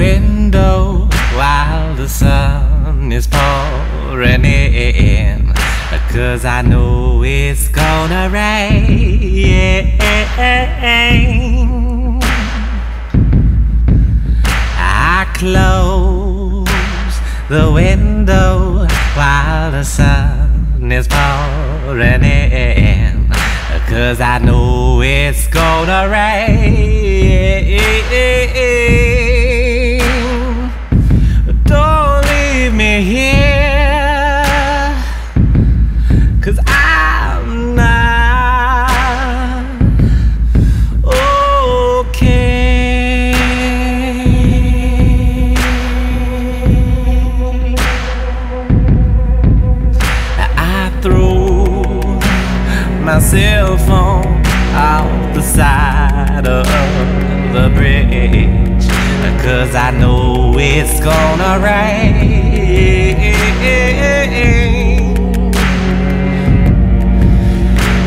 window while the sun is pouring in. Cause I know it's gonna rain. I close the window while the sun is pouring in. Cause I know it's gonna rain. My cell phone off the side of the bridge. Cause I know it's gonna rain.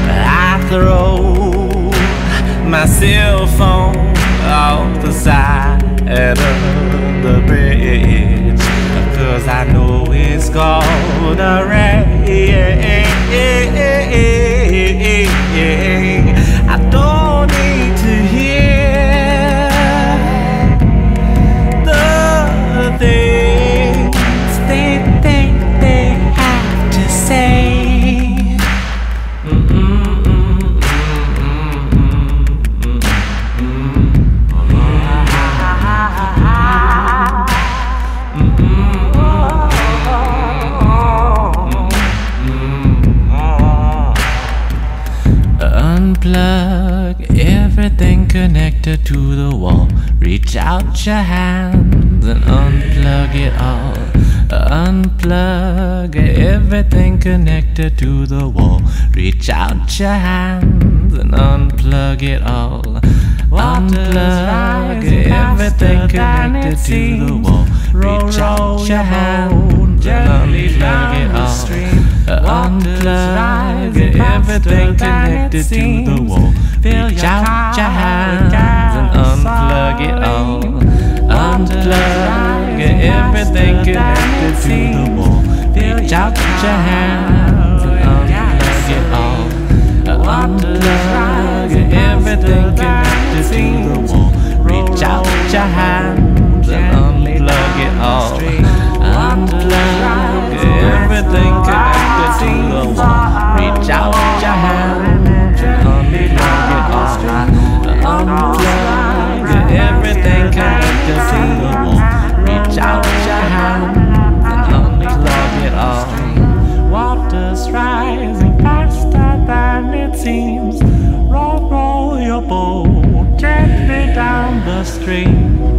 I throw my cell phone off the side of the bridge. Cause I know it's gonna rain I connected to the wall. Reach out your hands and unplug it all. Unplug everything connected to the wall. Reach out your hands and unplug it all. Unplug everything connected to the wall. Reach out your hand, and unplug it all. Unplug everything connected to the wall. Reach out your hands and unplug it all. Unplug everything connected to the wall. Reach out your hands and unplug it all. Unplug everything stream